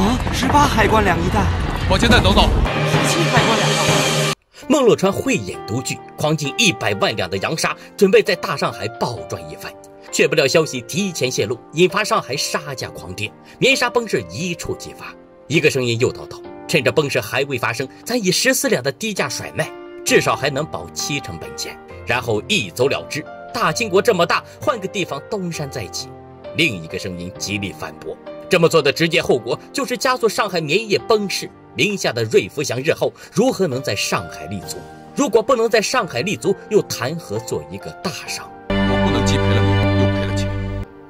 啊，十八海关两一带，往前再走走，十七海关两道。孟洛川慧眼独具，狂进一百万两的洋沙，准备在大上海暴赚一番。却不料消息提前泄露，引发上海沙价狂跌，棉纱崩市一触即发。一个声音又叨叨：趁着崩市还未发生，咱以十四两的低价甩卖，至少还能保七成本钱，然后一走了之。大清国这么大，换个地方东山再起。另一个声音极力反驳：这么做的直接后果就是加速上海棉业崩市。名下的瑞福祥日后如何能在上海立足？如果不能在上海立足，又谈何做一个大商？我不能既赔了命又赔了钱。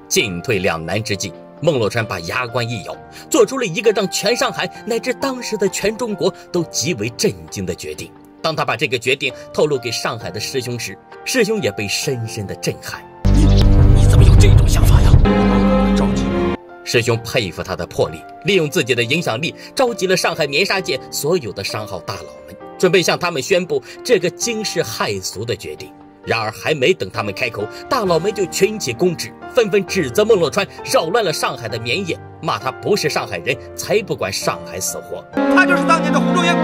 进退两难之际，孟洛川把牙关一咬，做出了一个让全上海乃至当时的全中国都极为震惊的决定。当他把这个决定透露给上海的师兄时，师兄也被深深的震撼。你你怎么有这种想法呀？我着急。师兄佩服他的魄力，利用自己的影响力，召集了上海棉纱界所有的商号大佬们，准备向他们宣布这个惊世骇俗的决定。然而，还没等他们开口，大佬们就群起攻之，纷纷指责孟洛川扰乱了上海的棉业，骂他不是上海人，才不管上海死活。他就是当年的胡中英。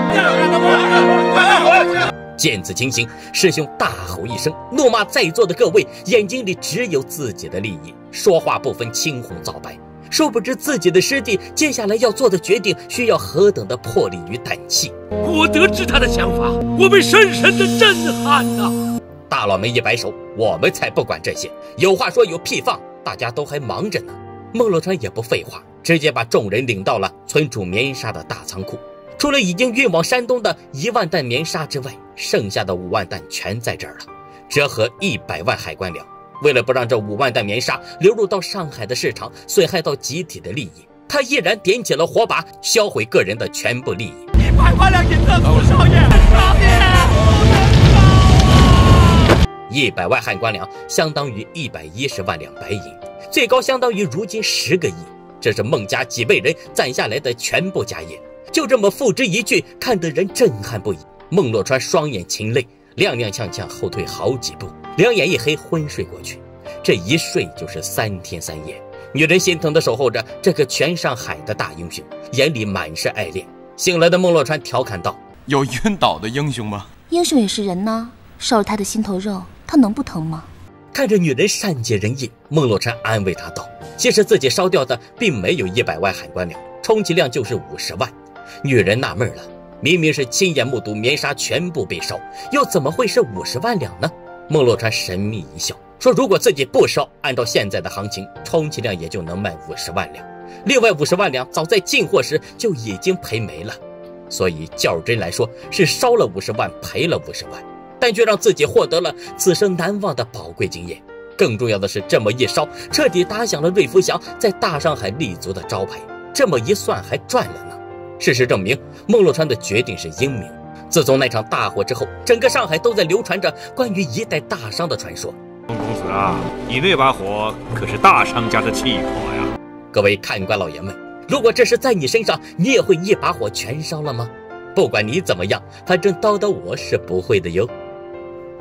见此情形，师兄大吼一声，怒骂在座的各位，眼睛里只有自己的利益，说话不分青红皂白。殊不知自己的师弟接下来要做的决定，需要何等的魄力与胆气。我得知他的想法，我被深深的震撼呐！大佬们一摆手，我们才不管这些，有话说有屁放，大家都还忙着呢。孟洛川也不废话，直接把众人领到了存储棉纱的大仓库。除了已经运往山东的一万担棉纱之外，剩下的五万担全在这儿了，折合一百万海关粮。为了不让这五万担棉纱流入到上海的市场，损害到集体的利益，他毅然点起了火把，销毁个人的全部利益。一百万两银子，苏少爷，少爷。一百万汉官粮相当于一百一十万两白银，最高相当于如今十个亿。这是孟家几辈人攒下来的全部家业，就这么付之一炬，看得人震撼不已。孟洛川双眼噙泪，踉踉跄跄后退好几步，两眼一黑，昏睡过去。这一睡就是三天三夜。女人心疼地守候着这个全上海的大英雄，眼里满是爱恋。醒来的孟洛川调侃道：“有晕倒的英雄吗？英雄也是人呐，烧了他的心头肉。”他能不疼吗？看着女人善解人意，孟洛川安慰她道：“其实自己烧掉的并没有一百万海关粮，充其量就是五十万。”女人纳闷了，明明是亲眼目睹棉纱全部被烧，又怎么会是五十万两呢？孟洛川神秘一笑，说：“如果自己不烧，按照现在的行情，充其量也就能卖五十万两。另外五十万两早在进货时就已经赔没了，所以较真来说是烧了五十万，赔了五十万。”但却让自己获得了此生难忘的宝贵经验。更重要的是，这么一烧，彻底打响了瑞福祥在大上海立足的招牌。这么一算，还赚了呢。事实证明，孟洛川的决定是英明。自从那场大火之后，整个上海都在流传着关于一代大商的传说。孟公子啊，你那把火可是大商家的气火呀！各位看官老爷们，如果这是在你身上，你也会一把火全烧了吗？不管你怎么样，反正叨叨我是不会的哟。